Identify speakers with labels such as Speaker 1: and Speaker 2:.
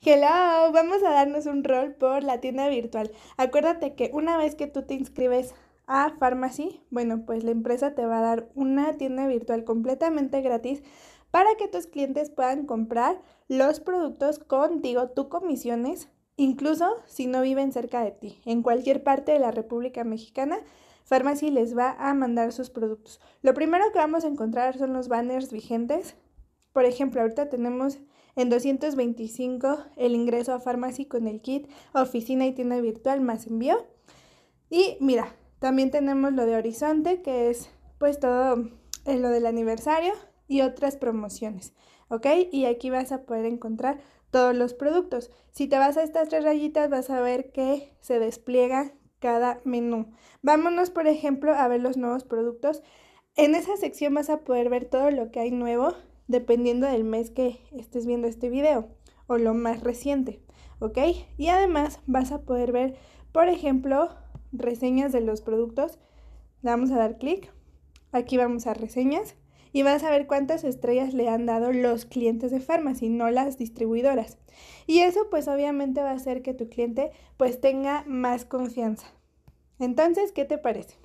Speaker 1: Hello, vamos a darnos un rol por la tienda virtual. Acuérdate que una vez que tú te inscribes a Pharmacy, bueno, pues la empresa te va a dar una tienda virtual completamente gratis para que tus clientes puedan comprar los productos contigo, tú comisiones, incluso si no viven cerca de ti, en cualquier parte de la República Mexicana. Pharmacy les va a mandar sus productos. Lo primero que vamos a encontrar son los banners vigentes. Por ejemplo, ahorita tenemos en 225 el ingreso a Pharmacy con el kit, oficina y tienda virtual más envío. Y mira, también tenemos lo de Horizonte, que es pues todo eh, lo del aniversario y otras promociones, ¿ok? Y aquí vas a poder encontrar todos los productos. Si te vas a estas tres rayitas vas a ver que se despliega cada menú. Vámonos, por ejemplo, a ver los nuevos productos. En esa sección vas a poder ver todo lo que hay nuevo dependiendo del mes que estés viendo este video o lo más reciente, ¿ok? Y además vas a poder ver, por ejemplo, reseñas de los productos. Vamos a dar clic. Aquí vamos a reseñas y vas a ver cuántas estrellas le han dado los clientes de Pharmacy, no las distribuidoras. Y eso pues obviamente va a hacer que tu cliente pues tenga más confianza. Entonces, ¿qué te parece?